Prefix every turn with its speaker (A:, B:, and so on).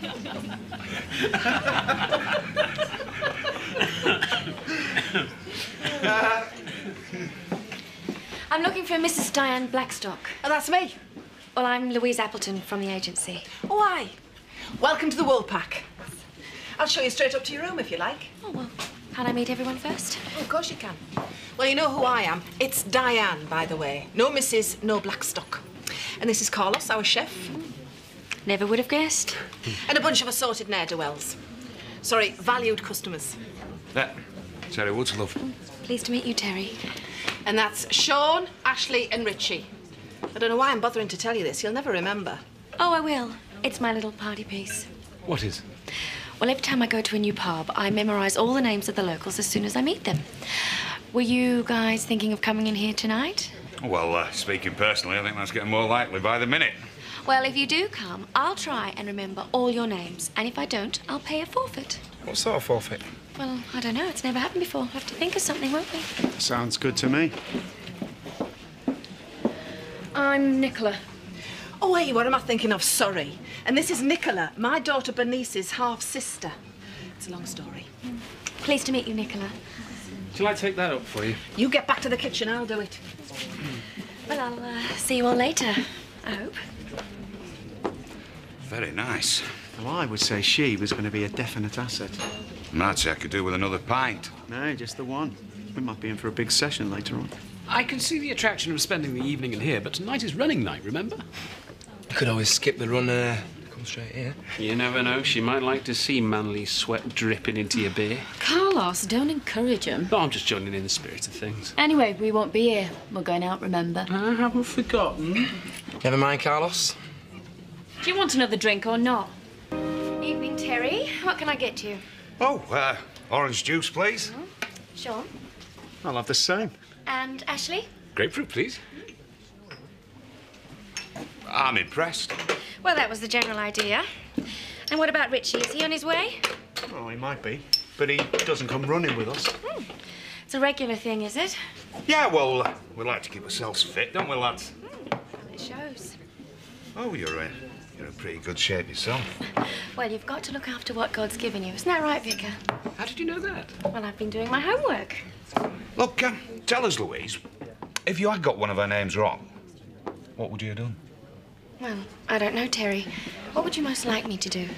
A: I'm looking for Mrs. Diane Blackstock.
B: Oh, that's me.
A: Well, I'm Louise Appleton from the agency.
B: Oh, aye. Welcome to the Woolpack. I'll show you straight up to your room if you like.
A: Oh, well, can I meet everyone first?
B: Oh, of course you can. Well, you know who I am. It's Diane, by the way. No Mrs., no Blackstock. And this is Carlos, our chef. Mm.
A: Never would have guessed.
B: And a bunch of assorted ne'er-do-wells. Sorry, valued customers.
C: That, Terry Woods, love.
A: Pleased to meet you, Terry.
B: And that's Sean, Ashley, and Richie. I don't know why I'm bothering to tell you this. You'll never remember.
A: Oh, I will. It's my little party piece.
C: What is?
A: Well, every time I go to a new pub, I memorize all the names of the locals as soon as I meet them. Were you guys thinking of coming in here tonight?
C: Well, uh, speaking personally, I think that's getting more likely by the minute.
A: Well, if you do come, I'll try and remember all your names. And if I don't, I'll pay a forfeit.
D: What sort of forfeit?
A: Well, I don't know. It's never happened before. We'll have to think of something, won't we?
D: Sounds good to me.
A: I'm Nicola.
B: Oh, hey, what am I thinking of? Sorry. And this is Nicola, my daughter Bernice's half-sister. It's a long story.
A: Pleased to meet you, Nicola.
E: Shall I take that up for you?
B: You get back to the kitchen, I'll do it.
A: Well, I'll uh, see you all later, I hope.
C: Very nice.
D: Well, I would say she was going to be a definite asset.
C: I'd say I could do with another pint.
D: No, just the one. We might be in for a big session later on.
E: I can see the attraction of spending the evening in here, but tonight is running night, remember?
F: You could always skip the run uh, come straight here.
E: You never know. She might like to see manly sweat dripping into your beer.
G: Carlos, don't encourage him.
E: No, I'm just joining in the spirit of things.
G: Anyway, we won't be here. We're going out, remember?
E: I haven't forgotten.
F: Never mind, Carlos.
G: Do you want another drink or not?
A: Evening, Terry. What can I get you?
C: Oh, uh, orange juice, please.
A: Sean.
D: I'll have the same.
A: And Ashley?
E: Grapefruit, please.
C: I'm impressed.
A: Well, that was the general idea. And what about Richie? Is he on his way?
D: Oh, he might be. But he doesn't come running with us.
A: It's a regular thing, is it?
C: Yeah, well, uh, we like to keep ourselves fit, don't we, lads?
A: It shows.
C: Oh, you're, uh, you're in pretty good shape yourself.
A: Well, you've got to look after what God's given you. Isn't that right, Vicar?
E: How did you know that?
A: Well, I've been doing my homework.
C: Look, um, tell us, Louise, if you had got one of our names wrong, what would you have done?
A: Well, I don't know, Terry. What would you most like me to do?